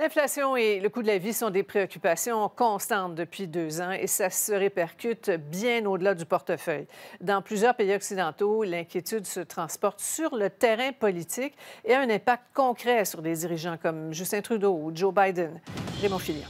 L'inflation et le coût de la vie sont des préoccupations constantes depuis deux ans et ça se répercute bien au-delà du portefeuille. Dans plusieurs pays occidentaux, l'inquiétude se transporte sur le terrain politique et a un impact concret sur des dirigeants comme Justin Trudeau ou Joe Biden. Raymond Filion.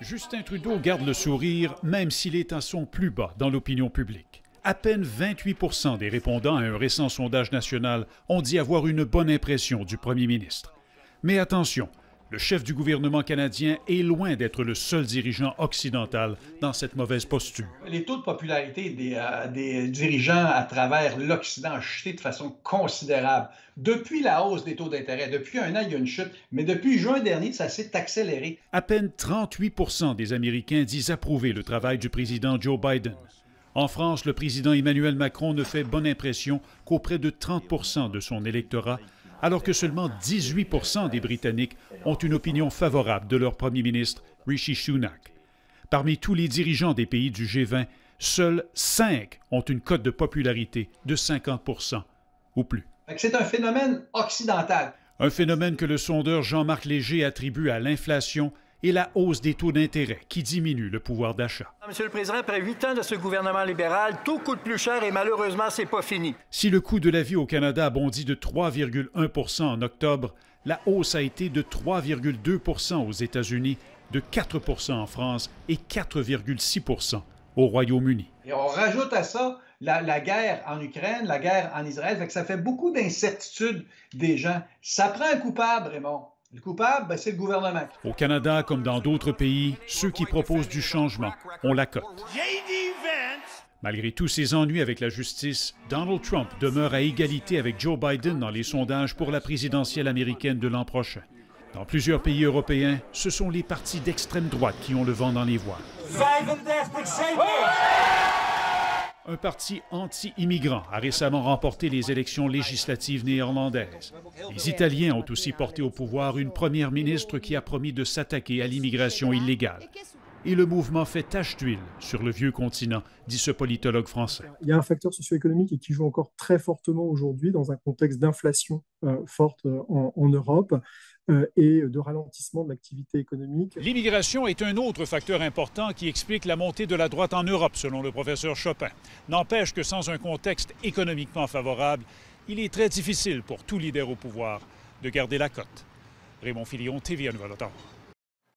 Justin Trudeau garde le sourire même s'il est à son plus bas dans l'opinion publique. À peine 28 des répondants à un récent sondage national ont dit avoir une bonne impression du premier ministre. Mais attention, le chef du gouvernement canadien est loin d'être le seul dirigeant occidental dans cette mauvaise posture. Les taux de popularité des, euh, dirigeants à travers l'Occident ont chuté de façon considérable. Depuis la hausse des taux d'intérêt, depuis un an, il y a une chute, mais depuis juin dernier, ça s'est accéléré. À peine 38 des Américains disent approuver le travail du président Joe Biden. En France, le président Emmanuel Macron ne fait bonne impression qu'auprès de 30 de son électorat, alors que seulement 18% des Britanniques ont une opinion favorable de leur premier ministre, Rishi Sunak. Parmi tous les dirigeants des pays du G20, seuls 5 ont une cote de popularité de 50% ou plus. C'est un phénomène occidental. Un phénomène que le sondeur Jean-Marc Léger attribue à l'inflation et la hausse des taux d'intérêt qui diminue le pouvoir d'achat. Monsieur le Président, après huit ans de ce gouvernement libéral, tout coûte plus cher et malheureusement, c'est pas fini. Si le coût de la vie au Canada a bondi de 3,1% en octobre, la hausse a été de 3,2% aux États-Unis, de 4% en France et 4,6% au Royaume-Uni. Et on rajoute à ça la, guerre en Ukraine, la guerre en Israël, fait que ça fait beaucoup d'incertitudes des gens. Ça prend un coupable, Raymond. Le coupable, ben, c'est le gouvernement. Au Canada, comme dans d'autres pays, ceux qui proposent du changement ont la cote. Malgré tous ses ennuis avec la justice, Donald Trump demeure à égalité avec Joe Biden dans les sondages pour la présidentielle américaine de l'an prochain. Dans plusieurs pays européens, ce sont les partis d'extrême droite qui ont le vent dans les voiles un parti anti-immigrant a récemment remporté les élections législatives néerlandaises. Les Italiens ont aussi porté au pouvoir une première ministre qui a promis de s'attaquer à l'immigration illégale. Et le mouvement fait tache d'huile sur le vieux continent, dit ce politologue français. Il y a un facteur socio-économique qui joue encore très fortement aujourd'hui dans un contexte d'inflation euh, forte euh, en Europe. Euh, et de ralentissement de l'activité économique. L'immigration est un autre facteur important qui explique la montée de la droite en Europe, selon le professeur Chopin. N'empêche que sans un contexte économiquement favorable, il est très difficile pour tout leader au pouvoir de garder la cote. Raymond Filion, TVA Nouvelle-Ottawa.